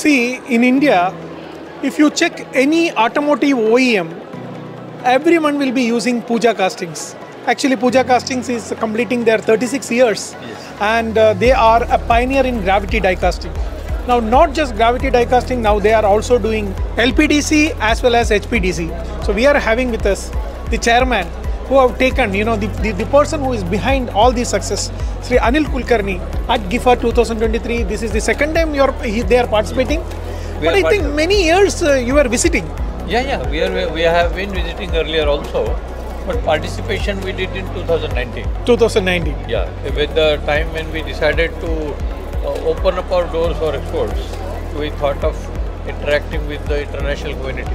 See, in India, if you check any automotive OEM, everyone will be using Pooja castings. Actually, Pooja castings is completing their 36 years, and uh, they are a pioneer in gravity die casting. Now, not just gravity die casting, now they are also doing LPDC as well as HPDC. So, we are having with us the chairman who have taken, you know, the, the, the person who is behind all this success, Sri Anil Kulkarni at GIFA 2023. This is the second time you're, he, they are participating. We but are I think many years uh, you were visiting. Yeah, yeah, we are we have been visiting earlier also, but participation we did in 2019. 2019. Yeah, with the time when we decided to uh, open up our doors for exports, we thought of interacting with the international community,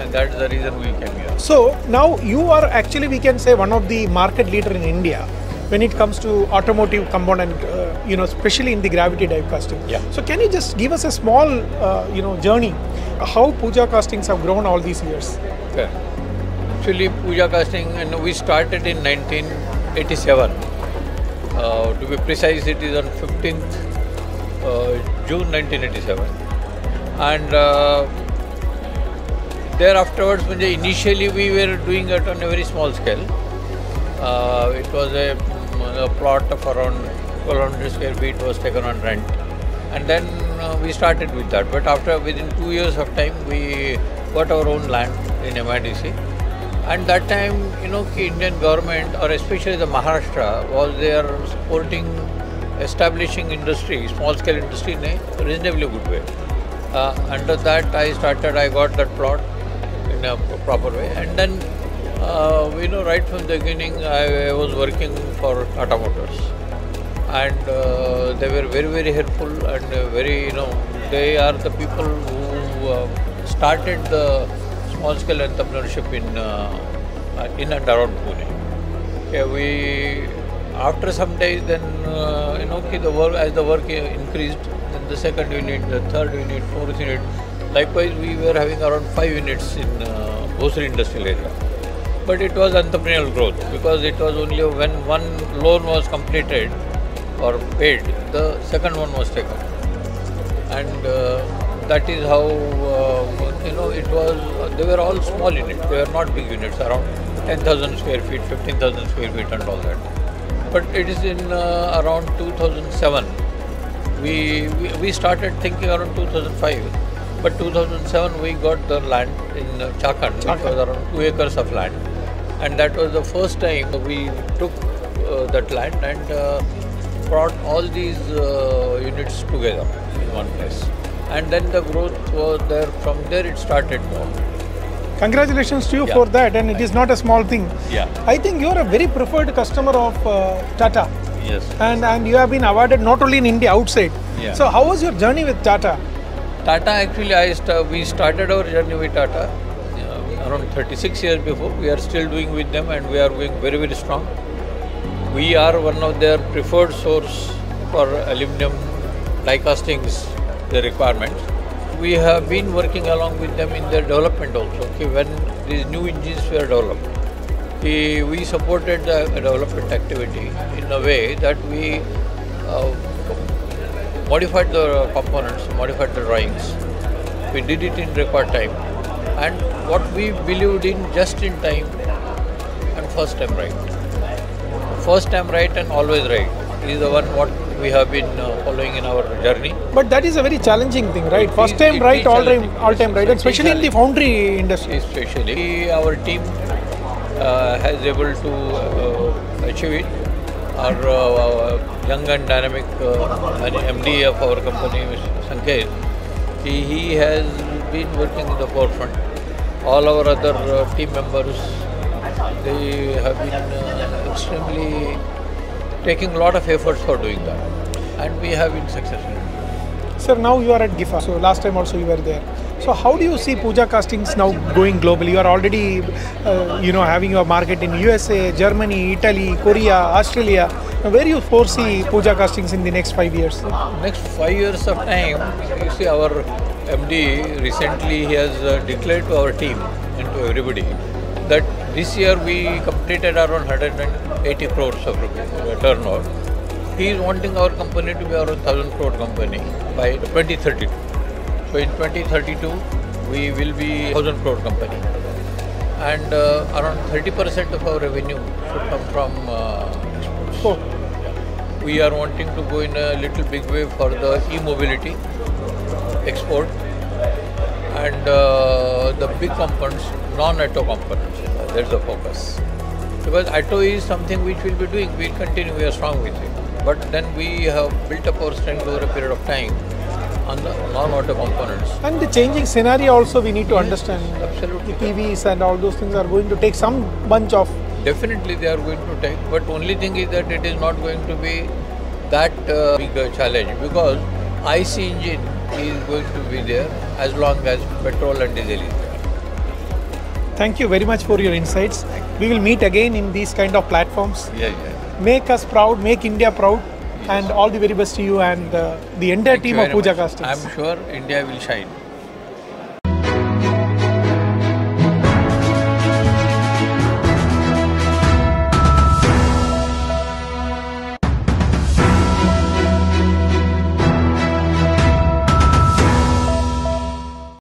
and that's the reason we came here. So now you are actually, we can say, one of the market leader in India when it comes to automotive component, uh, you know, especially in the gravity die casting. Yeah. So can you just give us a small, uh, you know, journey how Pooja castings have grown all these years? Okay. Actually, Pooja casting, and we started in 1987. Uh, to be precise, it is on 15th uh, June 1987. And uh, there afterwards, initially we were doing it on a very small scale. Uh, it was a, mm, a plot of around 1200 square feet was taken on rent. And then uh, we started with that. But after, within two years of time, we got our own land in MIDC. And that time, you know, Indian government or especially the Maharashtra was there supporting establishing industry, small scale industry in a reasonably good way. Uh, under that, I started, I got that plot in a proper way. And then, uh, you know, right from the beginning, I, I was working for Tata Motors. And uh, they were very, very helpful and very, you know, they are the people who uh, started the small scale entrepreneurship in, uh, uh, in and around Pune. Yeah, we after some days, then uh, you know, the work as the work increased, then the second unit, the third unit, fourth unit. Likewise, we were having around five units in uh, Bhosri industrial area. But it was entrepreneurial growth because it was only when one loan was completed or paid, the second one was taken, and uh, that is how uh, you know it was. They were all small units; they were not big units, around 10,000 square feet, 15,000 square feet, and all that. But it is in uh, around 2007. We, we we started thinking around 2005. But 2007 we got the land in Chakan, which Chakan. was around two acres of land, and that was the first time we took uh, that land and uh, brought all these uh, units together in one place. And then the growth was there. From there it started now. Congratulations to you Yeah. for that, and it is not a small thing. Yeah. I think you are a very preferred customer of uh, Tata, Yes. and and you have been awarded not only in India, outside. Yeah. So how was your journey with Tata? Tata actually, I sta- we started our journey with Tata uh, around 36 years before. We are still doing with them, and we are going very very strong. We are one of their preferred source for aluminum die castings, the requirements. We have been working along with them in their development also. Okay, when these new engines were developed, we, we supported the development activity in a way that we uh, modified the components, modified the drawings. We did it in record time. And what we believed in just in time and first time right. First time right and always right is the one what we have been uh, following in our journey. But that is a very challenging thing, right? It First time it right, all time, all time right, is especially in the foundry industry. especially our team uh, has able to uh, achieve it. Our uh, young and dynamic uh, MD of our company, Mr. Sanket, he, he has been working in the forefront. All our other uh, team members, they have been uh, extremely taking a lot of efforts for doing that, and we have been successful. Sir, now you are at GIFA. So last time also you were there. So how do you see Pooja castings now going globally? You are already, uh, you know, having your market in USA, Germany, Italy, Korea, Australia. Now, where do you foresee Pooja castings in the next five years? Next five years of time, you see our MD recently he has uh, declared to our team and to everybody that this year we completed around 180 crores of rupees uh, turnover. He is wanting our company to be around 1000 crore company by 2030. So in 2032, we will be 1000 crore company. And uh, around 30% of our revenue should come from uh, exports. Oh, We are wanting to go in a little big way for the e-mobility export and uh, the big components, non-auto components. That's the focus. Because auto is something which we'll be doing. We'll continue. We are strong with it. But then we have built up our strength over a period of time on the non-auto components. and the changing scenario also we need to Yes, understand. absolutely. The PVs and all those things are going to take some bunch of. Definitely they are going to take, but only thing is that it is not going to be that uh, big a challenge because IC engine is going to be there as long as petrol and diesel is there. Thank you very much for your insights. We will meet again in these kind of platforms. Yeah, yeah. Make us proud, make India proud, and all the very best to you and uh, the entire Thank team of Pooja much. I'm sure India will shine.